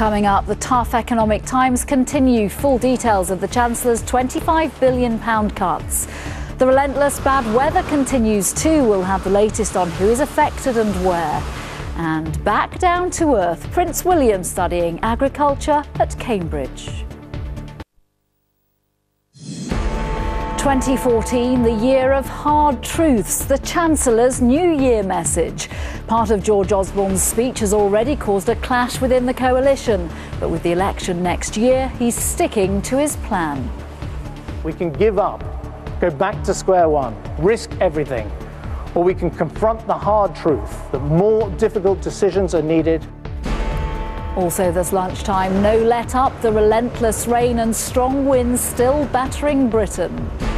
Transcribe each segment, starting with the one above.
Coming up, the tough economic times continue. Full details of the Chancellor's £25 billion cuts. The relentless bad weather continues too. We'll have the latest on who is affected and where. And back down to earth, Prince William studying agriculture at Cambridge. 2014, the year of hard truths, the Chancellor's New Year message. Part of George Osborne's speech has already caused a clash within the coalition, but with the election next year, he's sticking to his plan. We can give up, go back to square one, risk everything, or we can confront the hard truth that more difficult decisions are needed also this lunchtime, no let up, the relentless rain and strong winds still battering Britain.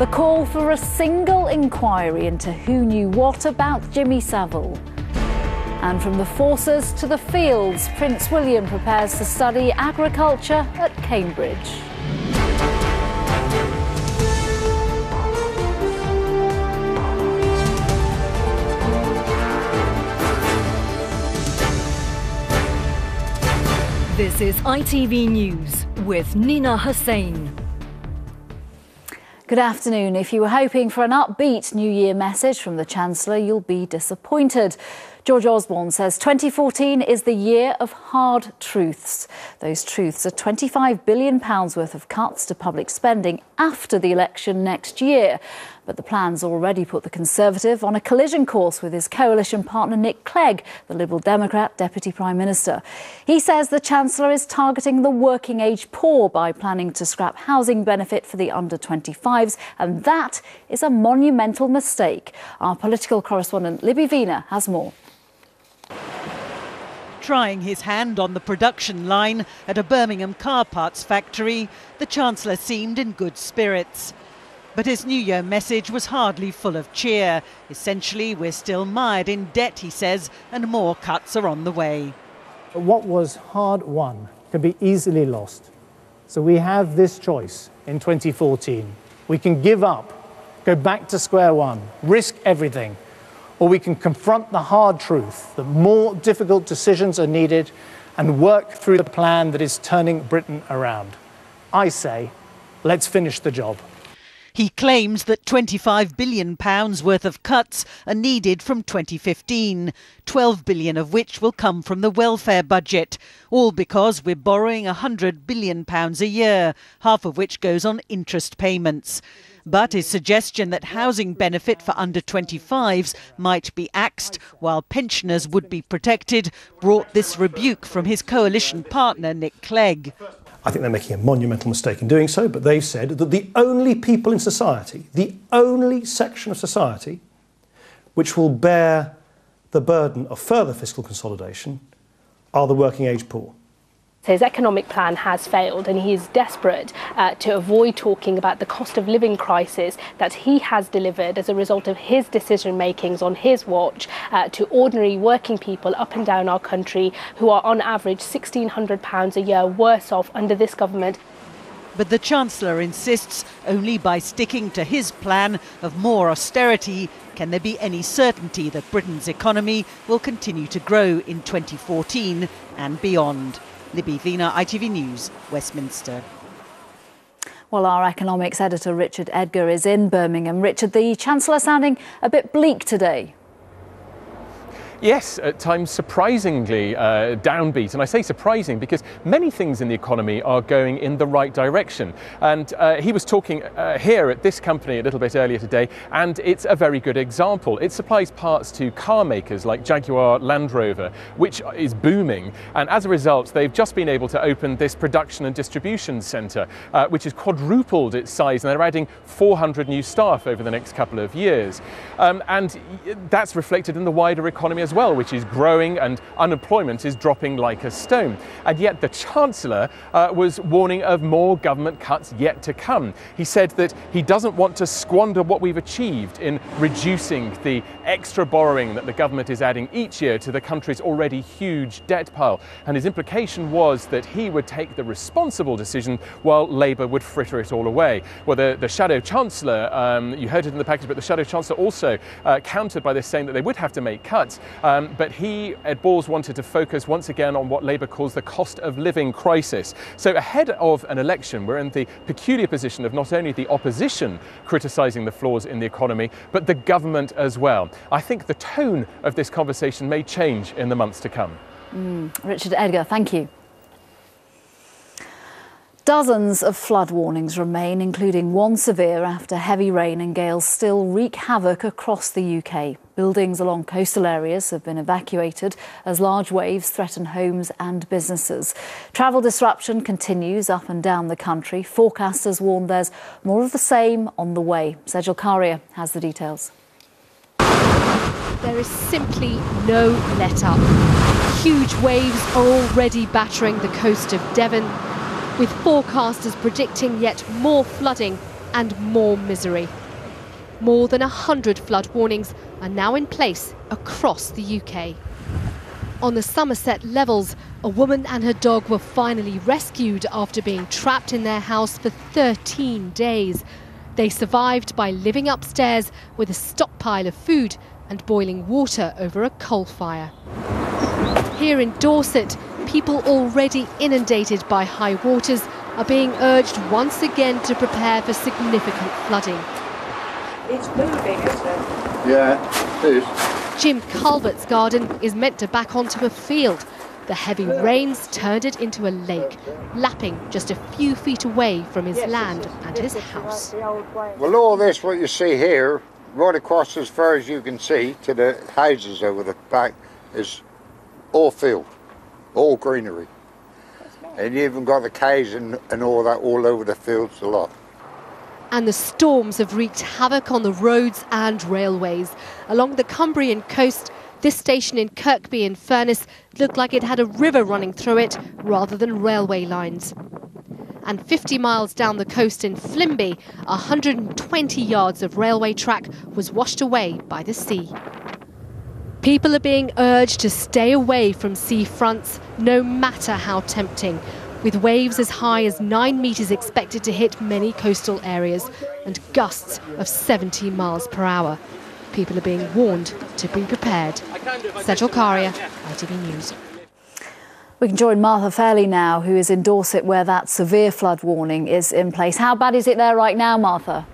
The call for a single inquiry into who knew what about Jimmy Savile. And from the forces to the fields, Prince William prepares to study agriculture at Cambridge. This is ITV News with Nina Hossain. Good afternoon. If you were hoping for an upbeat New Year message from the Chancellor, you'll be disappointed. George Osborne says 2014 is the year of hard truths. Those truths are £25 billion worth of cuts to public spending after the election next year. But the plan's already put the Conservative on a collision course with his coalition partner Nick Clegg, the Liberal Democrat Deputy Prime Minister. He says the Chancellor is targeting the working age poor by planning to scrap housing benefit for the under 25s, and that is a monumental mistake. Our political correspondent Libby Wiener has more trying his hand on the production line at a Birmingham car parts factory, the Chancellor seemed in good spirits. But his New Year message was hardly full of cheer. Essentially, we're still mired in debt, he says, and more cuts are on the way. What was hard won can be easily lost. So we have this choice in 2014. We can give up, go back to square one, risk everything or we can confront the hard truth that more difficult decisions are needed and work through the plan that is turning Britain around. I say, let's finish the job. He claims that £25 billion worth of cuts are needed from 2015, 12 billion of which will come from the welfare budget, all because we're borrowing £100 billion a year, half of which goes on interest payments. But his suggestion that housing benefit for under 25s might be axed while pensioners would be protected brought this rebuke from his coalition partner, Nick Clegg. I think they're making a monumental mistake in doing so, but they've said that the only people in society, the only section of society which will bear the burden of further fiscal consolidation are the working age poor. His economic plan has failed, and he is desperate uh, to avoid talking about the cost of living crisis that he has delivered as a result of his decision makings on his watch uh, to ordinary working people up and down our country who are on average £1,600 a year worse off under this government. But the Chancellor insists only by sticking to his plan of more austerity can there be any certainty that Britain's economy will continue to grow in 2014 and beyond. Libby Wiener, ITV News, Westminster. Well, our economics editor Richard Edgar is in Birmingham. Richard, the Chancellor sounding a bit bleak today. Yes, at times surprisingly uh, downbeat. And I say surprising because many things in the economy are going in the right direction. And uh, he was talking uh, here at this company a little bit earlier today, and it's a very good example. It supplies parts to car makers like Jaguar Land Rover, which is booming. And as a result, they've just been able to open this production and distribution centre, uh, which has quadrupled its size, and they're adding 400 new staff over the next couple of years. Um, and that's reflected in the wider economy as as well, which is growing and unemployment is dropping like a stone. And yet the Chancellor uh, was warning of more government cuts yet to come. He said that he doesn't want to squander what we've achieved in reducing the extra borrowing that the government is adding each year to the country's already huge debt pile. And his implication was that he would take the responsible decision while Labour would fritter it all away. Well, the, the Shadow Chancellor, um, you heard it in the package, but the Shadow Chancellor also uh, countered by this saying that they would have to make cuts. Um, but he, Ed Balls, wanted to focus once again on what Labour calls the cost of living crisis. So ahead of an election, we're in the peculiar position of not only the opposition criticising the flaws in the economy, but the government as well. I think the tone of this conversation may change in the months to come. Mm. Richard Edgar, thank you. Dozens of flood warnings remain, including one severe after heavy rain and gales still wreak havoc across the UK. Buildings along coastal areas have been evacuated as large waves threaten homes and businesses. Travel disruption continues up and down the country. Forecasters warn there's more of the same on the way. Sejal Karia has the details. There is simply no let up. Huge waves are already battering the coast of Devon with forecasters predicting yet more flooding and more misery. More than 100 flood warnings are now in place across the UK. On the Somerset levels, a woman and her dog were finally rescued after being trapped in their house for 13 days. They survived by living upstairs with a stockpile of food and boiling water over a coal fire. Here in Dorset, people already inundated by high waters are being urged once again to prepare for significant flooding. It's moving, isn't it? Yeah, it is. Jim Calvert's garden is meant to back onto a field. The heavy rains turned it into a lake, lapping just a few feet away from his land and his house. Well, all this, what you see here, right across as far as you can see to the houses over the back, is all field all greenery. And you even got the cows and, and all that all over the fields a lot. And the storms have wreaked havoc on the roads and railways. Along the Cumbrian coast, this station in Kirkby in Furness looked like it had a river running through it rather than railway lines. And 50 miles down the coast in Flimby, 120 yards of railway track was washed away by the sea. People are being urged to stay away from sea fronts, no matter how tempting, with waves as high as 9 metres expected to hit many coastal areas and gusts of 70 miles per hour. People are being warned to be prepared. Sejal Karia, ITV News. We can join Martha Fairlie now, who is in Dorset, where that severe flood warning is in place. How bad is it there right now, Martha?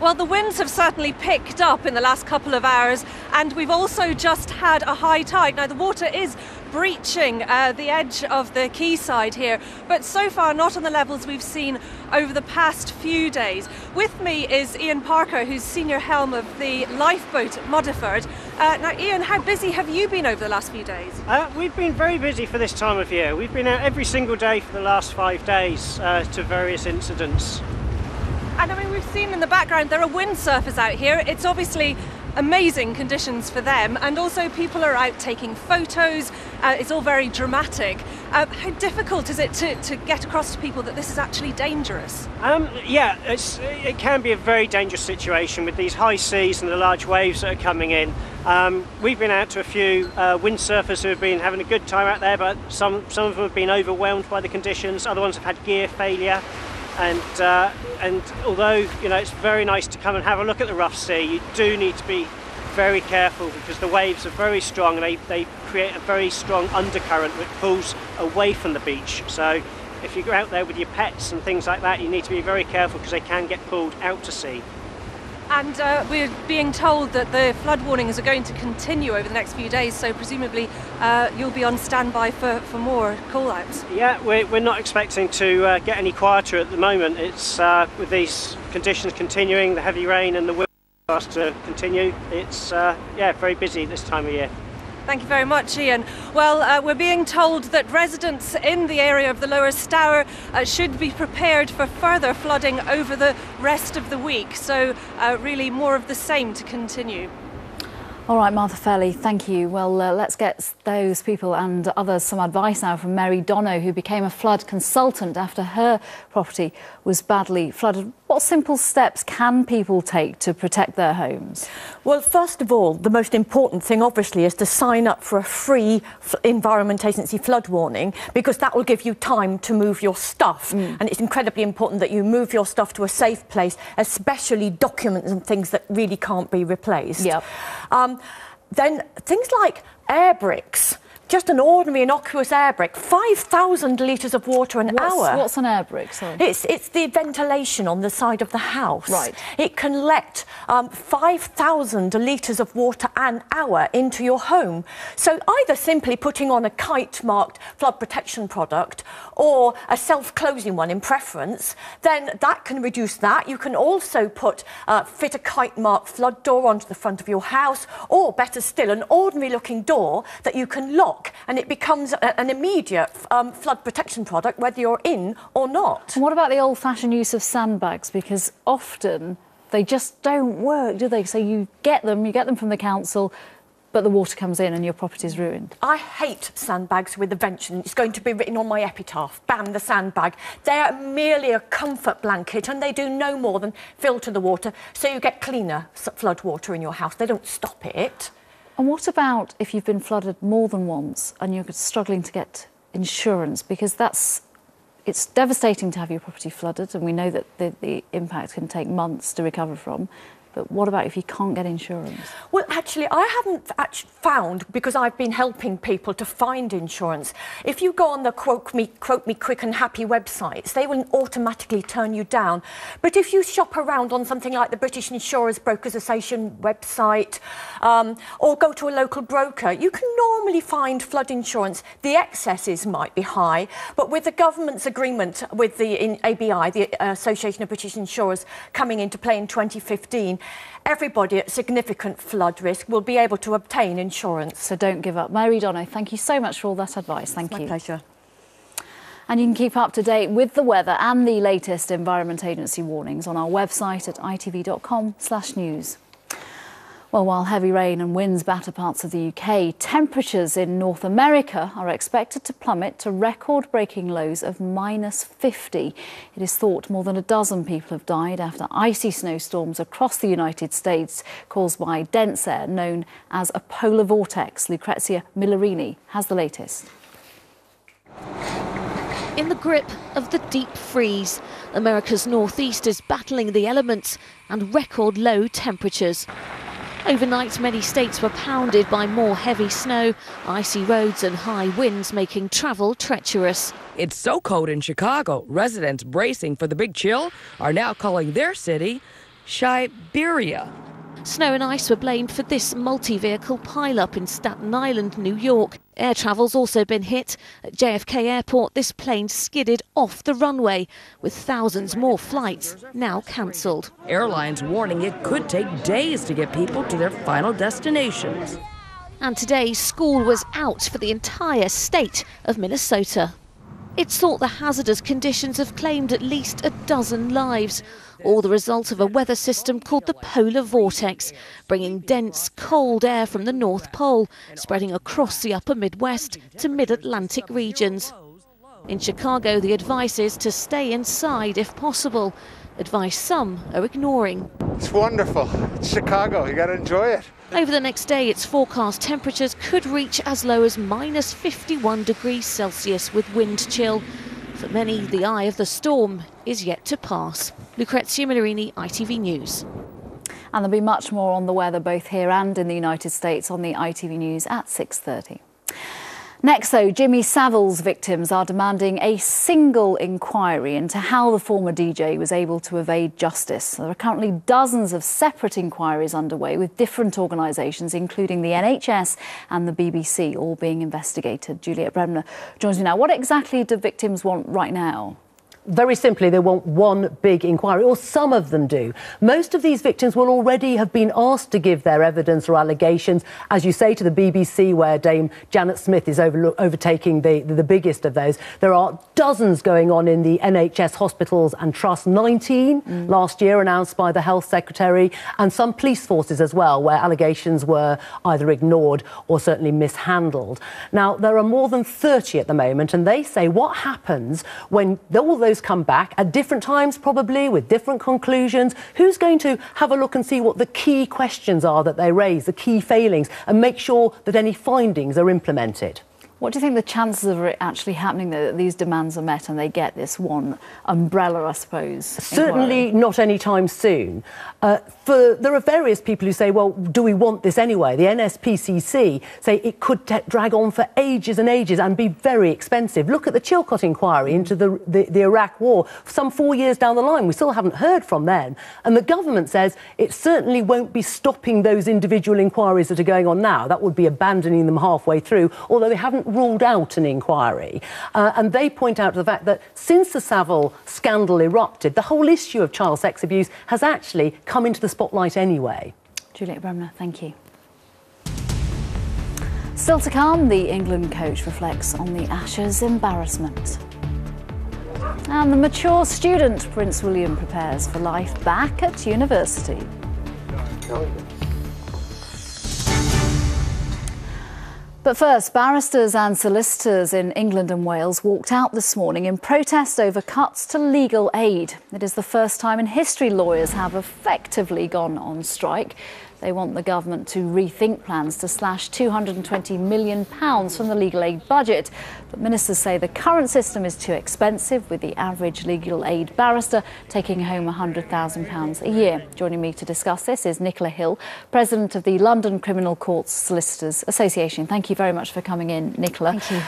Well, the winds have certainly picked up in the last couple of hours, and we've also just had a high tide. Now, the water is breaching uh, the edge of the quayside here, but so far not on the levels we've seen over the past few days. With me is Ian Parker, who's senior helm of the lifeboat Mudeford. Uh, now, Ian, how busy have you been over the last few days? Uh, we've been very busy for this time of year. We've been out every single day for the last five days uh, to various incidents. And I mean, we've seen in the background there are windsurfers out here. It's obviously amazing conditions for them, and also people are out taking photos. Uh, it's all very dramatic. Uh, how difficult is it to, to get across to people that this is actually dangerous? Um, yeah, it can be a very dangerous situation with these high seas and the large waves that are coming in. Um, we've been out to a few uh, windsurfers who have been having a good time out there, but some, some of them have been overwhelmed by the conditions, other ones have had gear failure and uh, and although you know it's very nice to come and have a look at the rough sea, you do need to be very careful because the waves are very strong and they, they create a very strong undercurrent which pulls away from the beach. So if you go out there with your pets and things like that, you need to be very careful because they can get pulled out to sea. And uh, we're being told that the flood warnings are going to continue over the next few days, so presumably uh, you'll be on standby for, for more call outs. Yeah, we're, we're not expecting to uh, get any quieter at the moment. It's uh, with these conditions continuing, the heavy rain and the wind to continue, it's uh, yeah, very busy this time of year. Thank you very much, Ian. Well, uh, we're being told that residents in the area of the Lower Stour uh, should be prepared for further flooding over the rest of the week. So, uh, really, more of the same to continue. All right, Martha Fairlie, thank you. Well, uh, let's get those people and others some advice now from Mary Dhonau, who became a flood consultant after her property was badly flooded. What simple steps can people take to protect their homes? Well, first of all, the most important thing, obviously, is to sign up for a free Environment Agency flood warning because that will give you time to move your stuff. Mm. And it's incredibly important that you move your stuff to a safe place, especially documents and things that really can't be replaced. Yep. Um, then things like air bricks just an ordinary innocuous air brick, 5,000 litres of water an what's, hour. What's an air brick? Sorry. It's, it's the ventilation on the side of the house. Right. It can let um, 5,000 litres of water an hour into your home. So either simply putting on a kite marked flood protection product or a self-closing one in preference, then that can reduce that. You can also put uh, fit a kite marked flood door onto the front of your house or better still an ordinary looking door that you can lock and it becomes a, an immediate um, flood protection product whether you're in or not. And what about the old-fashioned use of sandbags? Because often they just don't work, do they? So you get them, you get them from the council, but the water comes in and your property is ruined. I hate sandbags with a vengeance. It's going to be written on my epitaph. Ban the sandbag. They're merely a comfort blanket and they do no more than filter the water so you get cleaner flood water in your house. They don't stop it. And what about if you've been flooded more than once and you're struggling to get insurance? Because that's it's devastating to have your property flooded, and we know that the, the impact can take months to recover from. But what about if you can't get insurance? Well, actually, I haven't actually found, because I've been helping people to find insurance. If you go on the Quote Me, Quote Me Quick and Happy websites, they will automatically turn you down. But if you shop around on something like the British Insurers Brokers Association website um, or go to a local broker, you can normally find flood insurance. The excesses might be high, but with the government's agreement with the ABI, the Association of British Insurers, coming into play in 2015, everybody at significant flood risk will be able to obtain insurance. So don't give up. Mary Dhonau, thank you so much for all that advice. Thank it's you. My pleasure. And you can keep up to date with the weather and the latest Environment Agency warnings on our website at itv.com/news. Well, while heavy rain and winds batter parts of the UK, temperatures in North America are expected to plummet to record breaking lows of minus 50. It is thought more than a dozen people have died after icy snowstorms across the United States caused by dense air known as a polar vortex. Lucrezia Millarini has the latest. In the grip of the deep freeze, America's northeast is battling the elements and record low temperatures. Overnight, many states were pounded by more heavy snow, icy roads, and high winds, making travel treacherous. It's so cold in Chicago, residents bracing for the big chill are now calling their city Chiberia. Snow and ice were blamed for this multi vehicle pileup in Staten Island, New York. Air travel's also been hit. At JFK Airport, this plane skidded off the runway, with thousands more flights now cancelled. Airlines warning it could take days to get people to their final destinations. And today, school was out for the entire state of Minnesota. It's thought the hazardous conditions have claimed at least a dozen lives, all the result of a weather system called the polar vortex, bringing dense, cold air from the North Pole, spreading across the upper Midwest to mid Atlantic regions. In Chicago, the advice is to stay inside if possible, advice some are ignoring. It's wonderful. It's Chicago. You got to enjoy it. Over the next day, its forecast temperatures could reach as low as minus 51 degrees Celsius with wind chill. For many, the eye of the storm is yet to pass. Lucrezia Millarini, ITV News. And there'll be much more on the weather both here and in the United States on the ITV News at 6.30. Next, though, Jimmy Savile's victims are demanding a single inquiry into how the former DJ was able to evade justice. There are currently dozens of separate inquiries underway with different organisations, including the NHS and the BBC, all being investigated. Juliet Bremner joins me now. What exactly do victims want right now? Very simply, they want one big inquiry, or some of them do. Most of these victims will already have been asked to give their evidence or allegations, as you say, to the BBC, where Dame Janet Smith is over, overtaking the, the, biggest of those. There are dozens going on in the NHS hospitals and trusts, 19 mm. last year announced by the Health Secretary, and some police forces as well, where allegations were either ignored or certainly mishandled. Now, there are more than 30 at the moment, and they say what happens when all those come back at different times, probably with different conclusions. Who's going to have a look and see what the key questions are that they raise, the key failings, and make sure that any findings are implemented? What do you think the chances of it actually happening that these demands are met and they get this one umbrella, I suppose? Certainly inquiry? not anytime soon. Uh, for, there are various people who say, well, do we want this anyway? The NSPCC say it could drag on for ages and ages and be very expensive. Look at the Chilcot inquiry into the, the, the Iraq war. Some four years down the line, we still haven't heard from them. And the government says it certainly won't be stopping those individual inquiries that are going on now. That would be abandoning them halfway through, although they haven't ruled out an inquiry. Uh, and they point out the fact that since the Savile scandal erupted, the whole issue of child sex abuse has actually come into the spotlight anyway. Juliet Bremner, thank you. Still to come, the England coach reflects on the Ashes' embarrassment. And the mature student, Prince William, prepares for life back at university. But first, barristers and solicitors in England and Wales walked out this morning in protest over cuts to legal aid. It is the first time in history lawyers have effectively gone on strike. They want the government to rethink plans to slash £220 million from the legal aid budget. But ministers say the current system is too expensive, with the average legal aid barrister taking home £100,000 a year. Joining me to discuss this is Nicola Hill, President of the London Criminal Courts Solicitors Association. Thank you very much for coming in, Nicola. Thank you.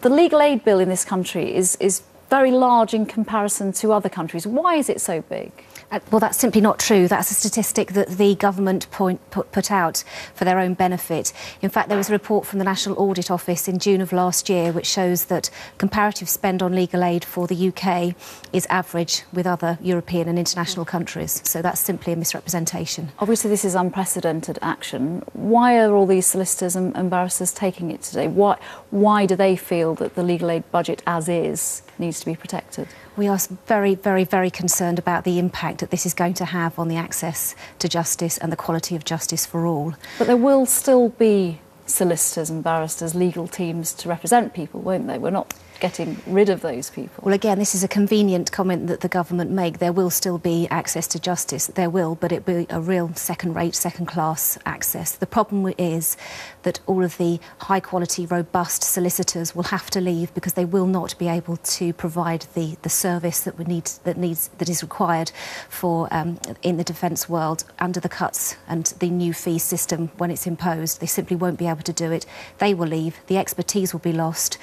The legal aid bill in this country is, is very large in comparison to other countries. Why is it so big? Uh, well, that's simply not true. That's a statistic that the government point, put, put, out for their own benefit. In fact, there was a report from the National Audit Office in June of last year which shows that comparative spend on legal aid for the UK is average with other European and international countries. So that's simply a misrepresentation. Obviously, this is unprecedented action. Why are all these solicitors and, and barristers taking it today? Why, why do they feel that the legal aid budget as is needs to be protected? We are very, very, very concerned about the impact that this is going to have on the access to justice and the quality of justice for all. But there will still be solicitors and barristers, legal teams to represent people, won't they? We're not getting rid of those people. Well, again, this is a convenient comment that the government make. There will still be access to justice. There will, but it will be a real second-rate, second-class access. The problem is that all of the high-quality, robust solicitors will have to leave because they will not be able to provide the, the service that we need that needs that is required for um, in the defence world under the cuts and the new fee system when it's imposed. They simply won't be able to do it. They will leave. The expertise will be lost,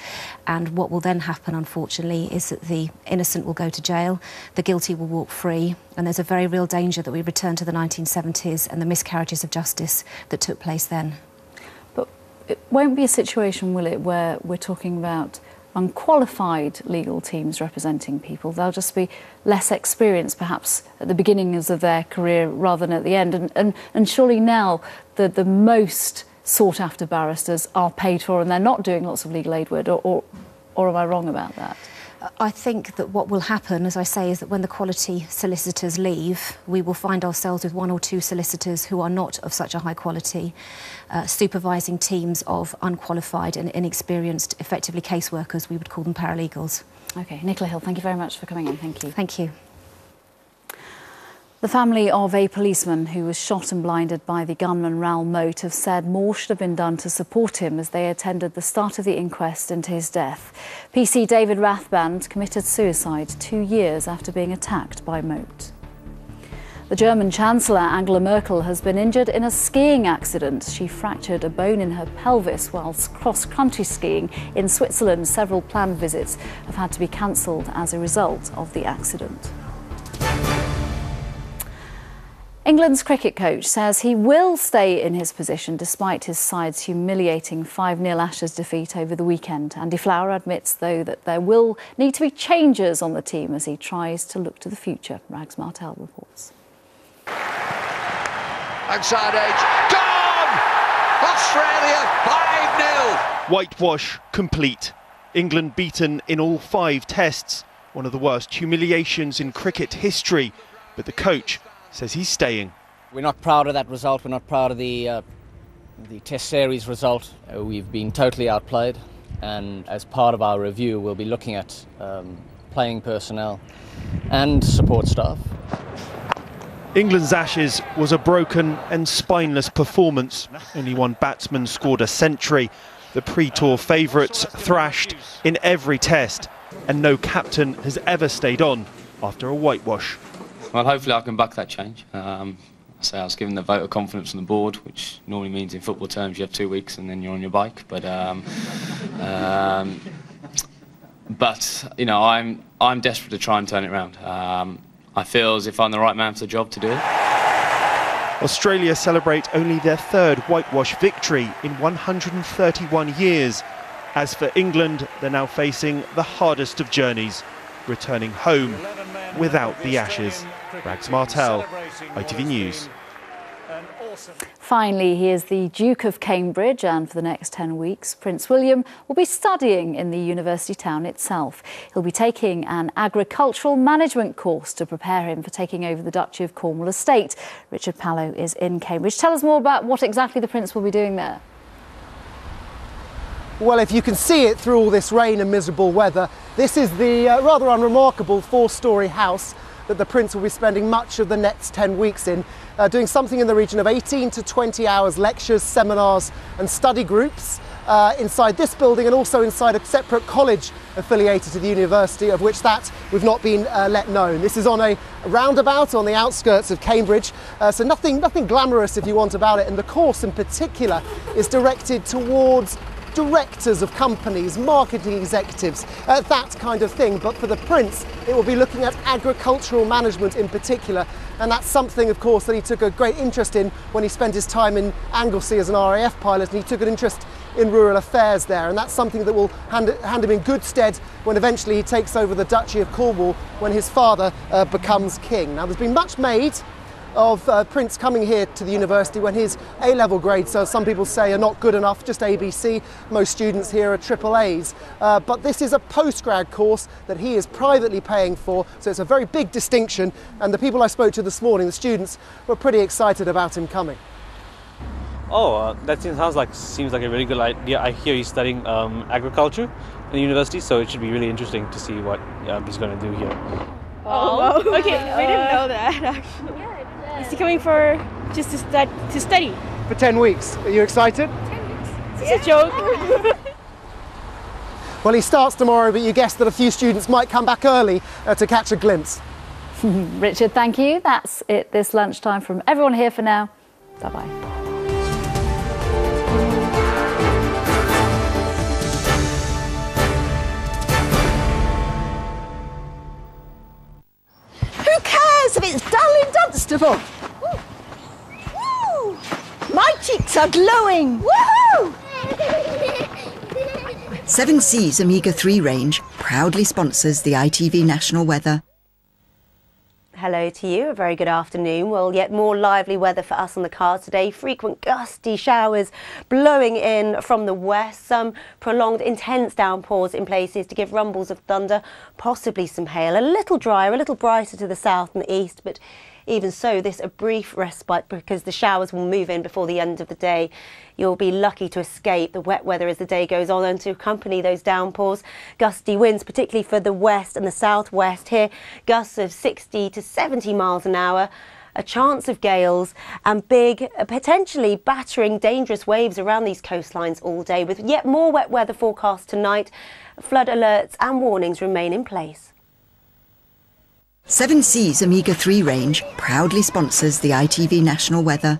and what will then happen, unfortunately, is that the innocent will go to jail, the guilty will walk free, and there's a very real danger that we return to the 1970s and the miscarriages of justice that took place then. But it won't be a situation, will it, where we're talking about unqualified legal teams representing people. They'll just be less experienced, perhaps, at the beginnings of their career rather than at the end. And, and, and surely now the, the most sought after barristers are paid for and they're not doing lots of legal aid work or, or, or am I wrong about that? I think that what will happen, as I say, is that when the quality solicitors leave, we will find ourselves with one or two solicitors who are not of such a high quality, uh, supervising teams of unqualified and inexperienced, effectively caseworkers. We would call them paralegals. Okay, Nicola Hill, thank you very much for coming in. Thank you. Thank you. The family of a policeman who was shot and blinded by the gunman Raoul Moat have said more should have been done to support him as they attended the start of the inquest into his death. PC David Rathband committed suicide two years after being attacked by Moat. The German Chancellor Angela Merkel has been injured in a skiing accident. She fractured a bone in her pelvis whilst cross-country skiing in Switzerland. Several planned visits have had to be cancelled as a result of the accident. England's cricket coach says he will stay in his position despite his side's humiliating 5 0 Ashes defeat over the weekend. Andy Flower admits, though, that there will need to be changes on the team as he tries to look to the future. Rags Martel reports. Outside edge, gone! Australia 5 0. Whitewash complete. England beaten in all five tests. One of the worst humiliations in cricket history. But the coach says he's staying. We're not proud of that result. We're not proud of the uh, the Test series result. Uh, we've been totally outplayed, and as part of our review, we'll be looking at um, playing personnel and support staff. England's Ashes was a broken and spineless performance. Only one batsman scored a century. The pre tour favourites thrashed in every test, and no captain has ever stayed on after a whitewash. Well, hopefully, I can buck that change. Um, I say I was given the vote of confidence from the board, which normally means in football terms you have two weeks and then you're on your bike. But um, um, but you know, I'm I'm desperate to try and turn it around. Um, I feel as if I'm the right man for the job to do it. Australia celebrate only their third whitewash victory in 131 years. As for England, they're now facing the hardest of journeys, returning home without the Ashes. Rags Martel, ITV News. Finally, he is the Duke of Cambridge, and for the next 10 weeks, Prince William will be studying in the university town itself. He'll be taking an agricultural management course to prepare him for taking over the Duchy of Cornwall estate. Richard Pallot is in Cambridge. Tell us more about what exactly the Prince will be doing there. Well, if you can see it through all this rain and miserable weather, this is the uh, rather unremarkable four story house that the Prince will be spending much of the next 10 weeks in, uh, doing something in the region of 18 to 20 hours lectures, seminars, and study groups. Uh, inside this building and also inside a separate college affiliated to the university, of which that we've not been uh, let known. This is on a roundabout on the outskirts of Cambridge, uh, so nothing, nothing glamorous if you want about it. And the course in particular is directed towards directors of companies, marketing executives, uh, that kind of thing. But for the Prince, it will be looking at agricultural management in particular. And that's something, of course, that he took a great interest in when he spent his time in Anglesey as an RAF pilot, and he took an interest in rural affairs there. And that's something that will hand, hand him in good stead when eventually he takes over the Duchy of Cornwall when his father uh, becomes king. Now, there's been much made of uh, Prince coming here to the university when his A-level grades, so some people say, are not good enough, just ABC. Most students here are triple A's. Uh, but this is a postgrad course that he is privately paying for, so it's a very big distinction. And the people I spoke to this morning, the students, were pretty excited about him coming. Oh, uh, that seems, sounds like seems like a really good idea. I hear he's studying um, agriculture in the university, so it should be really interesting to see what um, he's going to do here. Oh, okay, we didn't know that actually. Is he coming for just to, stud- to study? For 10 weeks. Are you excited? 10 weeks. It's a joke. well, he starts tomorrow, but you guess that a few students might come back early uh, to catch a glimpse. Richard, thank you. That's it this lunchtime from everyone here for now. Bye bye. In Dunstable? Woo! My cheeks are glowing. Woohoo! Seven Seas Omega 3 range proudly sponsors the ITV National Weather. Hello to you, a very good afternoon. Well, yet more lively weather for us on the cards today. Frequent gusty showers blowing in from the west. Some prolonged intense downpours in places to give rumbles of thunder, possibly some hail. A little drier, a little brighter to the south and the east, but even so, this a brief respite because the showers will move in before the end of the day. You'll be lucky to escape the wet weather as the day goes on and to accompany those downpours. Gusty winds, particularly for the west and the southwest here, gusts of 60 to 70 miles an hour a chance of gales and big, potentially battering dangerous waves around these coastlines all day with yet more wet weather forecast tonight. Flood alerts and warnings remain in place. Seven Seas Omega 3 range proudly sponsors the ITV National Weather.